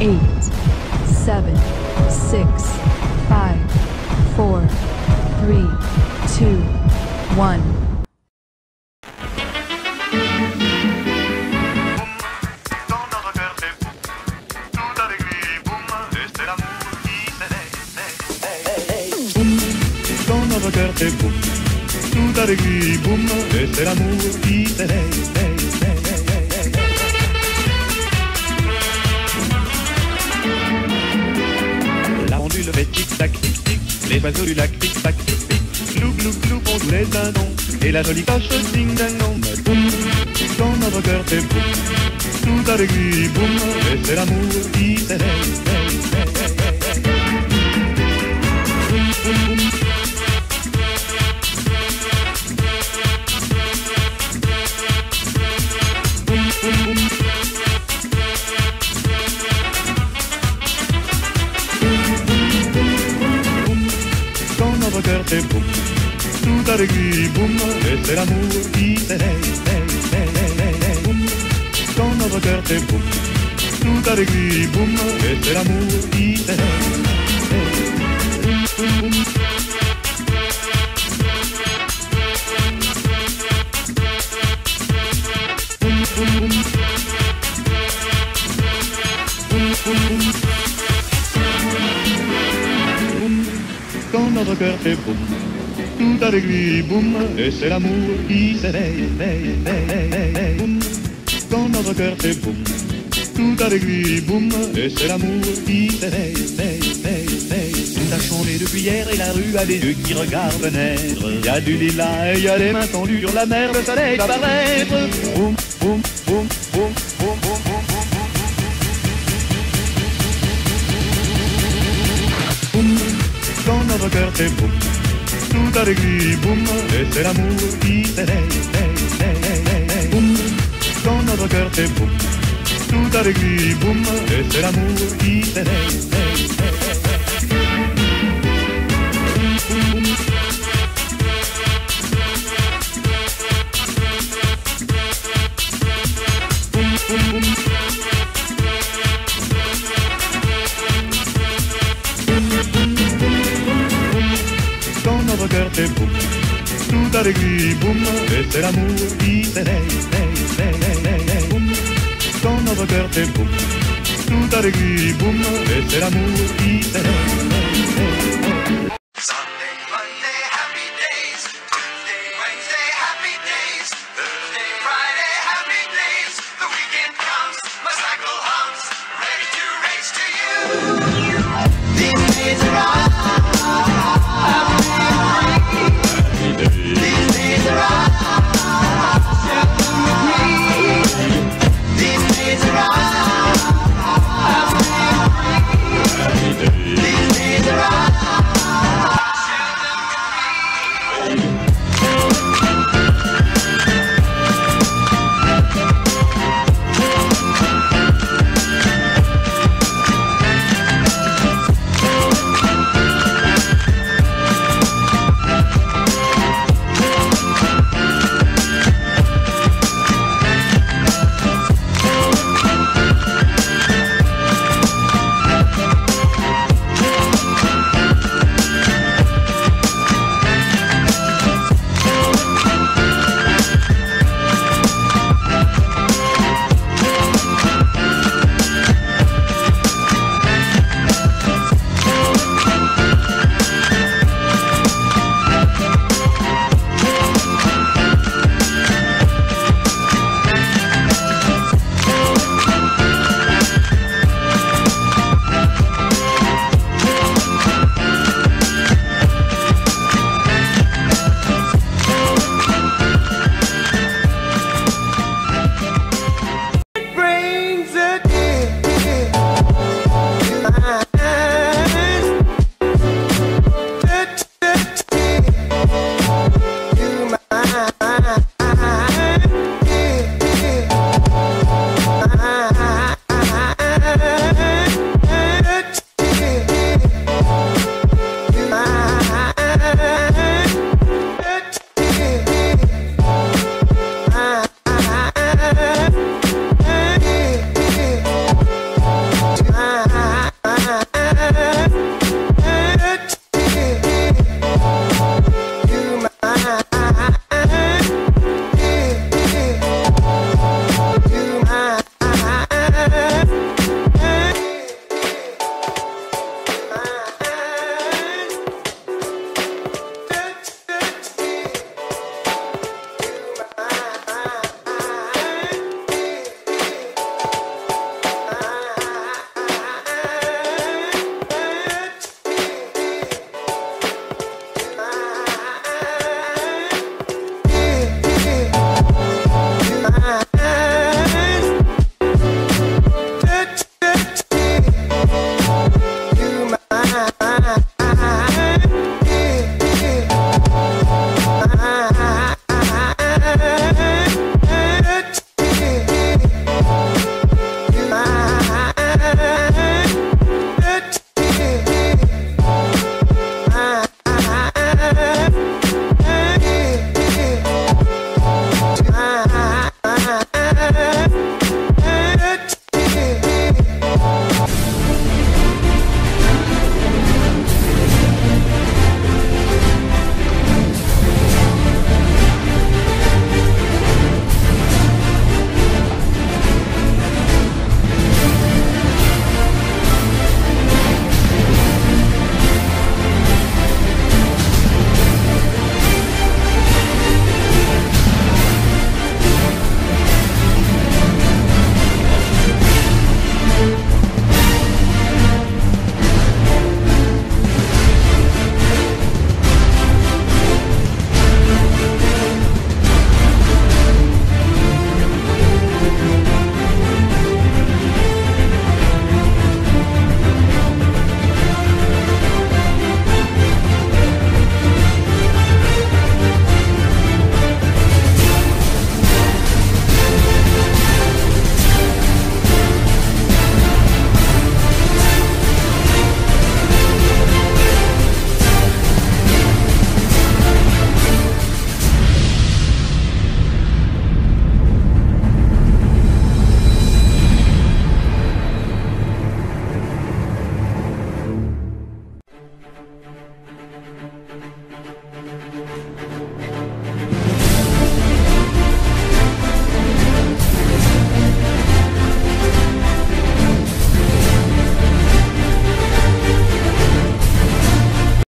eight, seven, six, five, four, three, two, one. Tout avec lui, boum, et c'est l'amour qui s'éveille. Les oiseaux du lac tic-tac, tic-tic, glou glou glou tous les dindons, et la jolie coche ding-ding-dong. Boum, dans notre cœur c'est fou, tout avec lui, boum, et c'est l'amour qui s'éveille. Dans notre cœur c'est boum, tout avec lui, boum, et c'est l'amour qui s'éveille. Dans notre cœur c'est boum, tout avec lui, boum, et c'est l'amour qui s'éveille. Quand notre cœur fait boum, tout avec lui, boum, et c'est l'amour qui s'éveille. veille, veille, veille, veille. Boum, Quand notre cœur fait boum, tout avec lui, boum, et c'est l'amour qui s'éveille. veille, veille, veille. Tout a changé depuis hier et la rue a des yeux qui regardent naître. Y a du lilas et y a des mains tendues sur la mer, le soleil va paraître. stare qui, boom, et c'est l'amour qui t'éveille, boum, dans notre cœur c'est boum, tout avec lui, boum, et c'est l'amour qui t'éveille, te boum, tout a réglé, boum, que c'est l'amour qui s'éveille, boum, dans notre cœur t'es boum, tout a réglé, boum, que c'est l'amour qui s'éveille.